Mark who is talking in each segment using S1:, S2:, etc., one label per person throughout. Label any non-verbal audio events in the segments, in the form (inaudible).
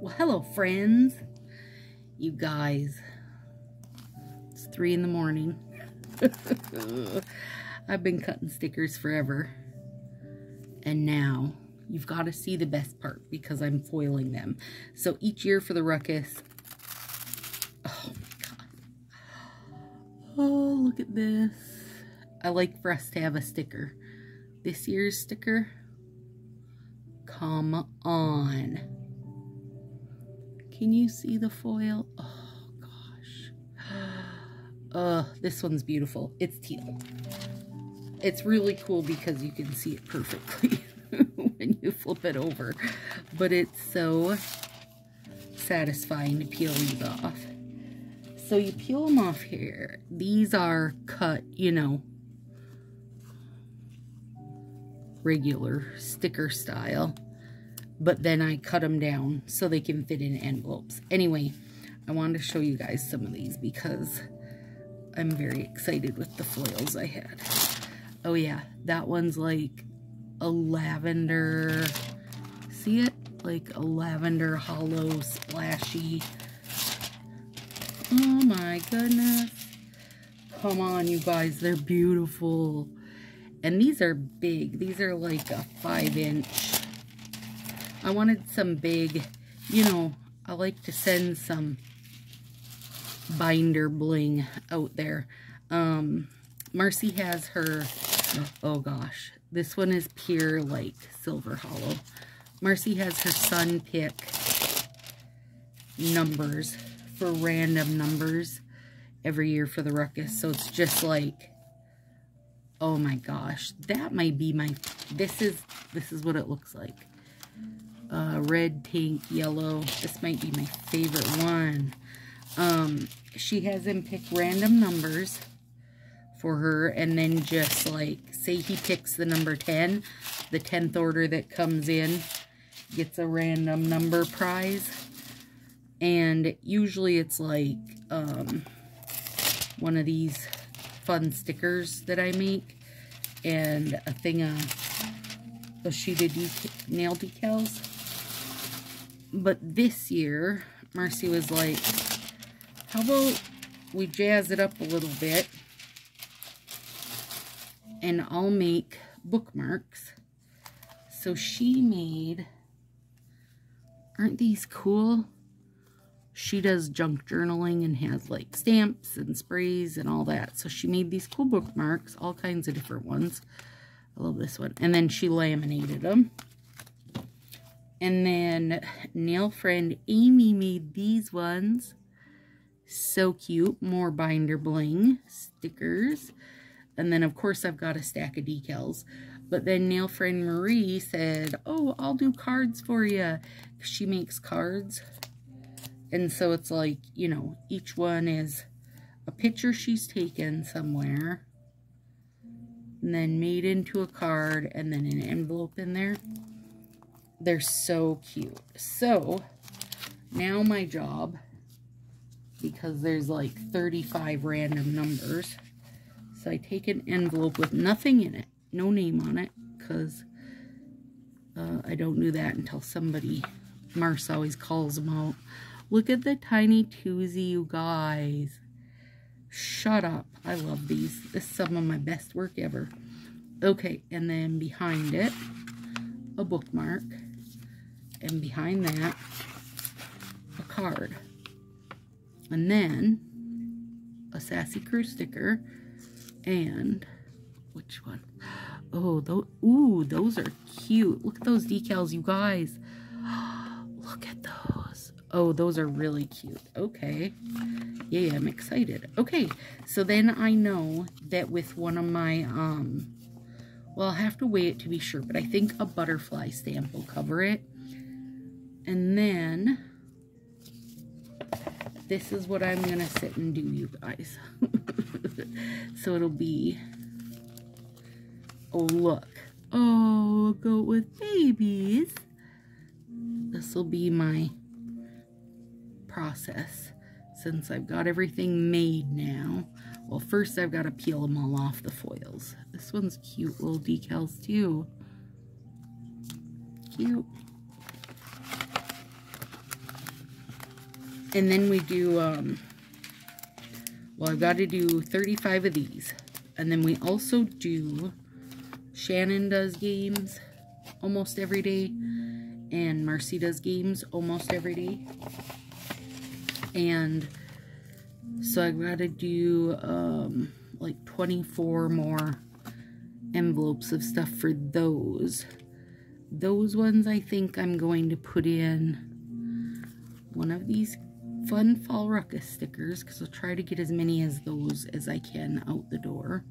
S1: Well, hello, friends. You guys. It's 3 in the morning. (laughs) I've been cutting stickers forever. And now, you've got to see the best part because I'm foiling them. So each year for the ruckus... Oh, my God. Oh, look at this. I like for us to have a sticker. This year's sticker... Come on. Can you see the foil? Oh, gosh. (gasps) Uh, this one's beautiful. It's teal. It's really cool because you can see it perfectly (laughs) when you flip it over. But it's so satisfying to peel these off. So you peel them off here. These are cut, you know, regular sticker style but then I cut them down so they can fit in envelopes. Anyway, I wanted to show you guys some of these because I'm very excited with the foils I had. Oh yeah, that one's like a lavender, see it? Like a lavender hollow splashy. Oh my goodness. Come on, you guys, they're beautiful. And these are big. These are like a five inch I wanted some big, you know, I like to send some binder bling out there. Um, Marcy has her, oh gosh, this one is pure like silver hollow. Marcy has her son pick numbers for random numbers every year for the ruckus. So it's just like, oh my gosh, that might be my, this is, this is what it looks like uh, red, pink, yellow. This might be my favorite one. Um, she has him pick random numbers for her and then just like, say he picks the number 10, the 10th order that comes in gets a random number prize. And usually it's like um, one of these fun stickers that I make and a thing of a sheet of deca nail decals. But this year, Marcy was like, how about we jazz it up a little bit and I'll make bookmarks. So she made, aren't these cool? She does junk journaling and has like stamps and sprays and all that. So she made these cool bookmarks, all kinds of different ones. I love this one. And then she laminated them. And then nail friend Amy made these ones. So cute. More binder bling stickers. And then, of course, I've got a stack of decals. But then nail friend Marie said, oh, I'll do cards for you. She makes cards. And so it's like, you know, each one is a picture she's taken somewhere. And then made into a card and then an envelope in there. They're so cute. So, now my job, because there's like 35 random numbers, so I take an envelope with nothing in it, no name on it, because uh, I don't do that until somebody, Mars always calls them out. Look at the tiny twosie, you guys. Shut up. I love these. This is some of my best work ever. Okay, and then behind it, a bookmark and behind that, a card. And then a Sassy Crew sticker and which one? Oh, those, ooh, those are cute. Look at those decals, you guys. (gasps) Look at those. Oh, those are really cute. Okay. Yeah, I'm excited. Okay, so then I know that with one of my, um, well, I'll have to weigh it to be sure, but I think a butterfly stamp will cover it. And then this is what I'm going to sit and do, you guys. (laughs) so it'll be, oh, look. Oh, goat with babies. This will be my process since I've got everything made now. Well, first I've got to peel them all off the foils. This one's cute little decals too. Cute. And then we do, um, well, I've got to do 35 of these. And then we also do, Shannon does games almost every day. And Marcy does games almost every day. And so I've got to do, um, like 24 more envelopes of stuff for those. Those ones I think I'm going to put in one of these fun fall ruckus stickers because I'll try to get as many as those as I can out the door.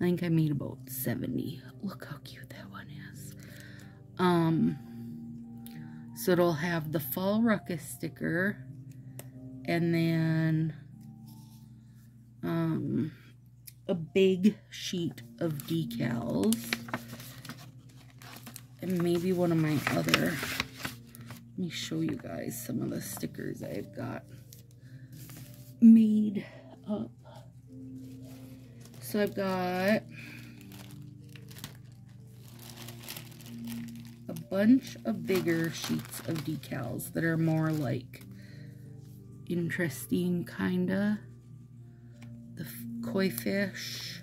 S1: I think I made about 70. Look how cute that one is. Um, so it'll have the fall ruckus sticker and then um, a big sheet of decals and maybe one of my other, me show you guys some of the stickers I've got made up. So I've got a bunch of bigger sheets of decals that are more like interesting kinda. The koi fish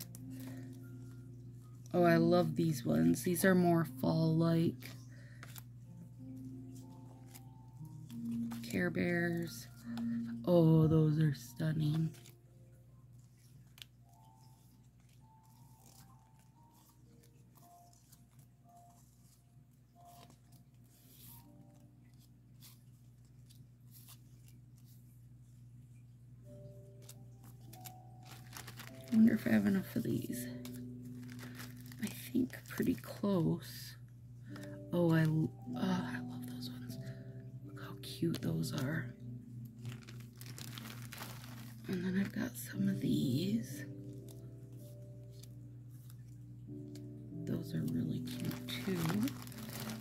S1: Oh, I love these ones. These are more fall-like. Care Bears. Oh, those are stunning. I wonder if I have enough of these I think pretty close. Oh, I, uh, I love cute those are. And then I've got some of these. Those are really cute too.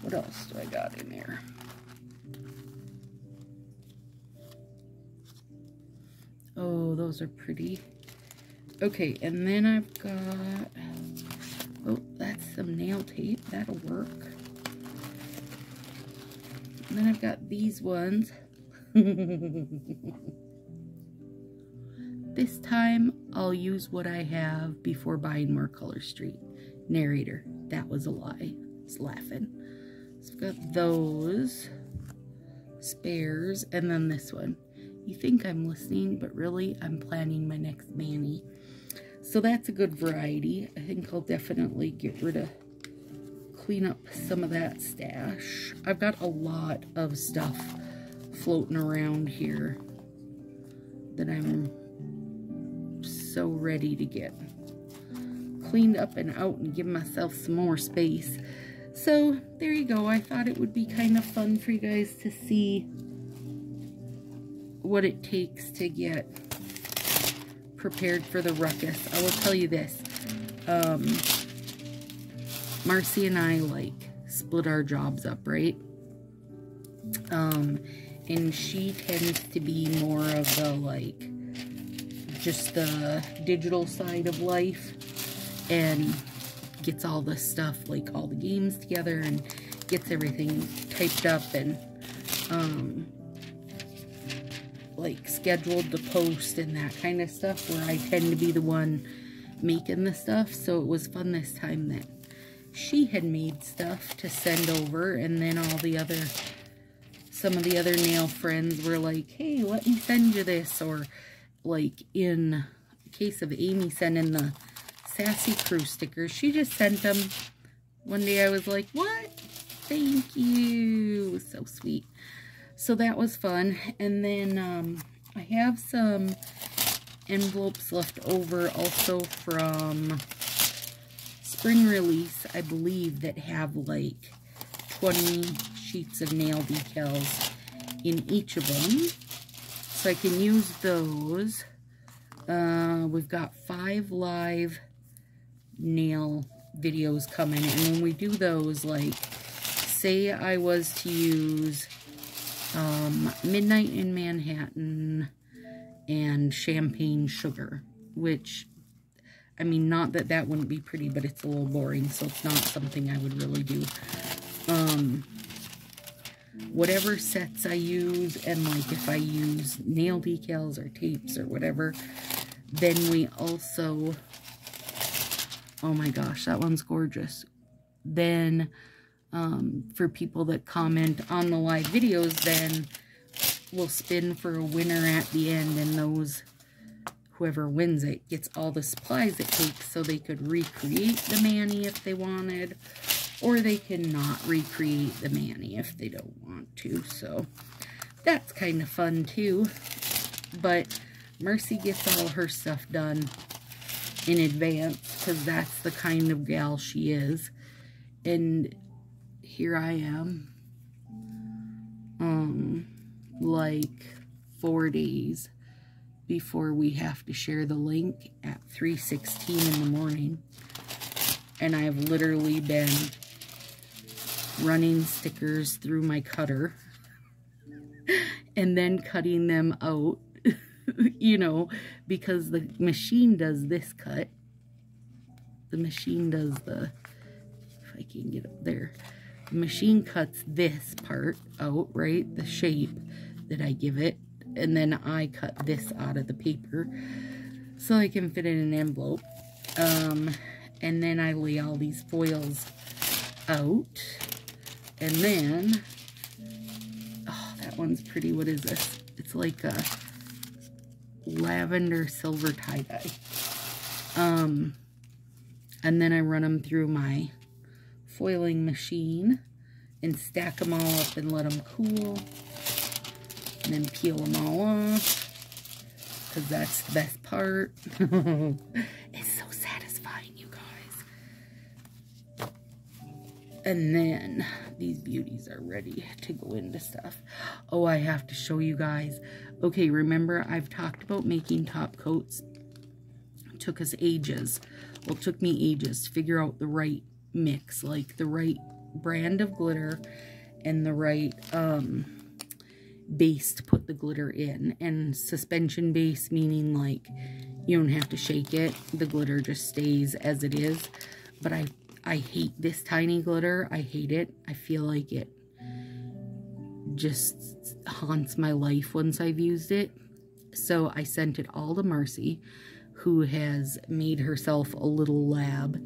S1: What else do I got in there? Oh, those are pretty. Okay, and then I've got um, Oh, that's some nail tape. That'll work. Then I've got these ones. this time, I'll use what I have before buying more Color Street. Narrator. That was a lie. It's laughing. So I've got those. Spares. And then this one. You think I'm listening, but really, I'm planning my next Manny. So that's a good variety. I think I'll definitely get rid of, clean up some of that stash. I've got a lot of stuff floating around here that I'm so ready to get cleaned up and out and give myself some more space. So there you go. I thought it would be kind of fun for you guys to see what it takes to get prepared for the ruckus. I will tell you this. Um, Marcy and I, like, split our jobs up, right? Um, and she tends to be more of the, like, just the digital side of life and gets all the stuff, like all the games together and gets everything typed up and, um, like scheduled to post and that kind of stuff where I tend to be the one making the stuff. So it was fun this time that she had made stuff to send over and then all the other, some of the other nail friends were like, hey, let me send you this. Or like in case of Amy sending the Sassy Crew stickers, she just sent them. One day I was like, what? Thank you. So sweet. So that was fun. And then um, I have some envelopes left over also from spring release, I believe, that have like 20 sheets of nail decals in each of them. So I can use those. Uh, we've got five live nail videos coming. And when we do those, like, say I was to use um, Midnight in Manhattan, and Champagne Sugar, which, I mean, not that that wouldn't be pretty, but it's a little boring, so it's not something I would really do. Um, whatever sets I use and like if I use nail decals or tapes or whatever. Then we also, oh my gosh, that one's gorgeous. Then um, for people that comment on the live videos, then we'll spin for a winner at the end and those whoever wins it gets all the supplies it takes so they could recreate the Manny if they wanted or they can not recreate the Manny if they don't want to. So that's kind of fun too. But Marcy gets all her stuff done in advance because that's the kind of gal she is. And here I am um like four days before we have to share the link at 3.16 in the morning. And I've literally been running stickers through my cutter (laughs) and then cutting them out, (laughs) you know, because the machine does this cut. The machine does the, if I can get up there, the machine cuts this part out, right? The shape that I give it and then I cut this out of the paper so I can fit in an envelope. Um, and then I lay all these foils out. And then, oh, that one's pretty. What is this? It's like a lavender silver tie-dye. Um, and then I run them through my foiling machine and stack them all up and let them cool and then peel them all off because that's the best part. (laughs) it's so satisfying, you guys. And then these beauties are ready to go into stuff. Oh, I have to show you guys. Okay, remember I've talked about making top coats. It took us ages. Well, it took me ages to figure out the right mix, like the right brand of glitter and the right um, base to put the glitter in. And suspension base meaning like you don't have to shake it. The glitter just stays as it is. But I, I hate this tiny glitter. I hate it. I feel like it just haunts my life once I've used it. So I sent it all to Marcy, who has made herself a little lab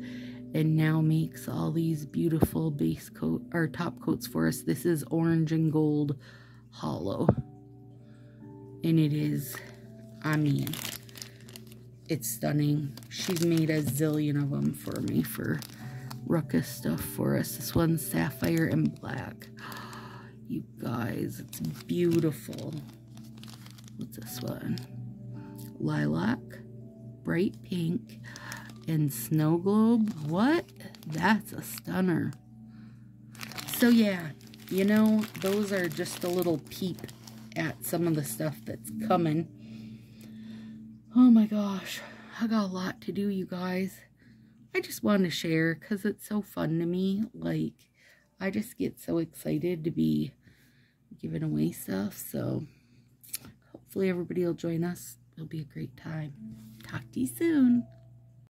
S1: and now makes all these beautiful base coat or top coats for us. This is orange and gold hollow. And it is, I mean, it's stunning. She's made a zillion of them for me for ruckus stuff for us. This one's sapphire and black. (gasps) You guys, it's beautiful. What's this one? Lilac, bright pink, and snow globe. What? That's a stunner. So yeah, you know, those are just a little peep at some of the stuff that's coming. Oh my gosh, I got a lot to do, you guys. I just wanted to share because it's so fun to me. Like, I just get so excited to be giving away stuff. So, hopefully everybody will join us. It'll be a great time. Talk to you soon.